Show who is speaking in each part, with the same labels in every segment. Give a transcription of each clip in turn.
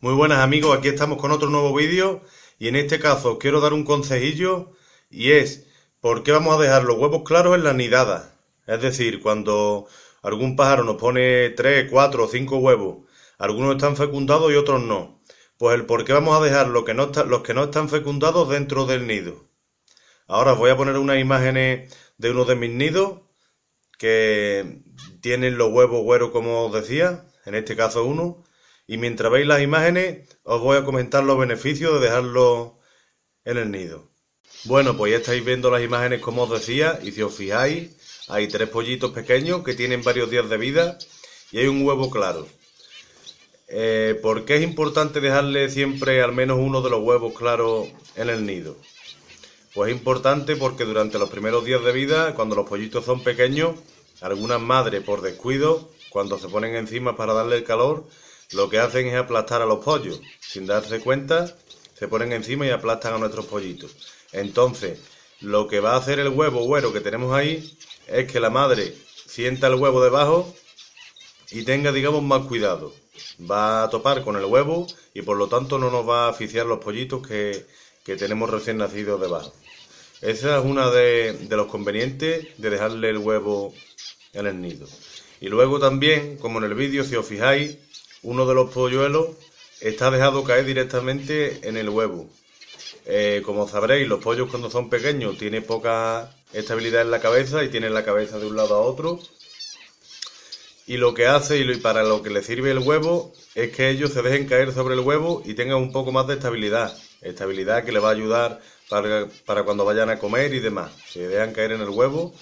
Speaker 1: Muy buenas amigos, aquí estamos con otro nuevo vídeo y en este caso os quiero dar un consejillo y es ¿por qué vamos a dejar los huevos claros en la nidada? Es decir, cuando algún pájaro nos pone 3, 4 o 5 huevos, algunos están fecundados y otros no. Pues el por qué vamos a dejar los que no, están fecundados dentro del nido. Ahora os voy a poner unas imágenes de uno de mis nidos que tienen los huevos güeros como os decía, en este caso uno y mientras veis las imágenes os voy a comentar los beneficios de dejarlo en el nido. Bueno, pues ya estáis viendo las imágenes como os decía y si os fijáis hay tres pollitos pequeños que tienen varios días de vida y hay un huevo claro. Eh, ¿Por qué es importante dejarle siempre al menos uno de los huevos claros en el nido? Pues es importante porque durante los primeros días de vida, cuando los pollitos son pequeños, algunas madres por descuido, cuando se ponen encima para darle el calor, lo que hacen es aplastar a los pollos. Sin darse cuenta, se ponen encima y aplastan a nuestros pollitos. Entonces, lo que va a hacer el huevo güero que tenemos ahí es que la madre sienta el huevo debajo y tenga, digamos, más cuidado. Va a topar con el huevo y por lo tanto no nos va a asfixiar los pollitos que, tenemos recién nacidos debajo. Esa es una de, de los convenientes de dejarle el huevo en el nido. Y luego también, como en el vídeo, si os fijáis, uno de los polluelos está dejado caer directamente en el huevo. Eh, como sabréis, los pollos cuando son pequeños tienen poca estabilidad en la cabeza y tienen la cabeza de un lado a otro. Y lo que hace y para lo que le sirve el huevo es que ellos se dejen caer sobre el huevo y tengan un poco más de estabilidad. Estabilidad que les va a ayudar para, para cuando vayan a comer y demás. Se dejan caer en el huevo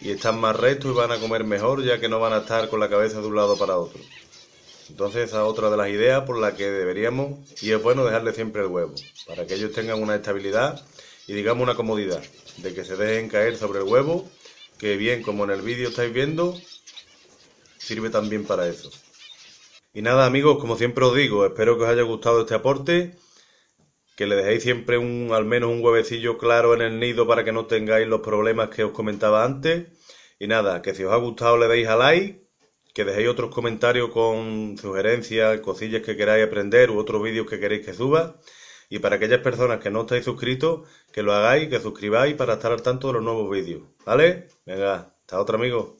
Speaker 1: y están más rectos y van a comer mejor ya que no van a estar con la cabeza de un lado para otro. Entonces esa es otra de las ideas por la que deberíamos, y es bueno dejarle siempre el huevo, para que ellos tengan una estabilidad y digamos una comodidad, de que se dejen caer sobre el huevo, que bien como en el vídeo estáis viendo, sirve también para eso. Y nada amigos, como siempre os digo, espero que os haya gustado este aporte, que le dejéis siempre un, al menos un huevecillo claro en el nido para que no tengáis los problemas que os comentaba antes. Y nada, que si os ha gustado le deis a like que dejéis otros comentarios con sugerencias, cosillas que queráis aprender u otros vídeos que queréis que suba. Y para aquellas personas que no estáis suscritos, que lo hagáis, que suscribáis para estar al tanto de los nuevos vídeos. ¿Vale? Venga, hasta otro amigo.